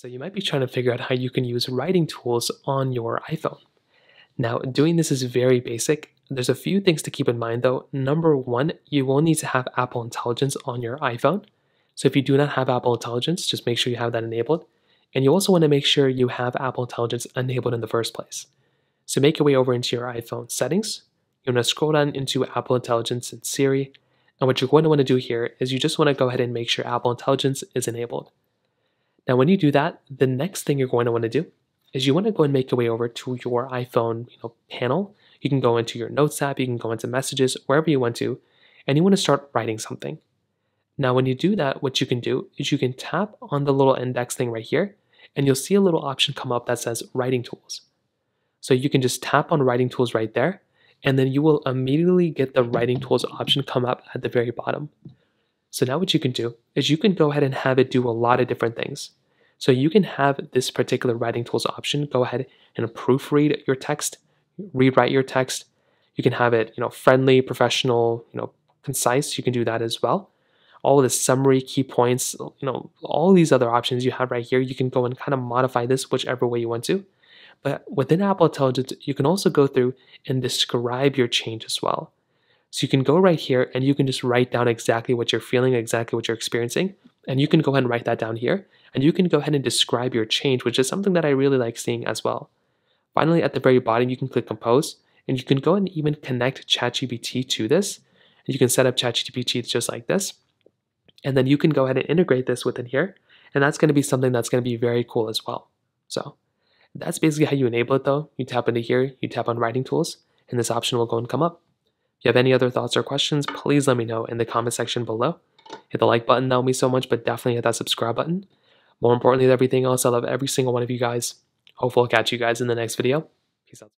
So you might be trying to figure out how you can use writing tools on your iPhone. Now, doing this is very basic. There's a few things to keep in mind though. Number one, you will need to have Apple Intelligence on your iPhone. So if you do not have Apple Intelligence, just make sure you have that enabled. And you also want to make sure you have Apple Intelligence enabled in the first place. So make your way over into your iPhone settings. You want to scroll down into Apple Intelligence and Siri. And what you're going to want to do here is you just want to go ahead and make sure Apple Intelligence is enabled. Now, when you do that, the next thing you're going to want to do is you want to go and make your way over to your iPhone you know, panel. You can go into your Notes app, you can go into Messages, wherever you want to, and you want to start writing something. Now, when you do that, what you can do is you can tap on the little index thing right here, and you'll see a little option come up that says Writing Tools. So you can just tap on Writing Tools right there, and then you will immediately get the Writing Tools option come up at the very bottom. So now what you can do is you can go ahead and have it do a lot of different things. So you can have this particular writing tools option go ahead and proofread your text, rewrite your text. You can have it, you know, friendly, professional, you know, concise. You can do that as well. All the summary, key points, you know, all these other options you have right here, you can go and kind of modify this whichever way you want to. But within Apple Intelligence, you can also go through and describe your change as well. So you can go right here and you can just write down exactly what you're feeling, exactly what you're experiencing. And you can go ahead and write that down here. And you can go ahead and describe your change, which is something that I really like seeing as well. Finally, at the very bottom, you can click compose and you can go and even connect ChatGPT to this. And you can set up ChatGPT just like this. And then you can go ahead and integrate this within here. And that's going to be something that's going to be very cool as well. So that's basically how you enable it though. You tap into here, you tap on writing tools, and this option will go and come up. If you have any other thoughts or questions, please let me know in the comment section below. Hit the like button, that would mean so much, but definitely hit that subscribe button. More importantly than everything else, I love every single one of you guys. Hopefully I'll catch you guys in the next video. Peace out.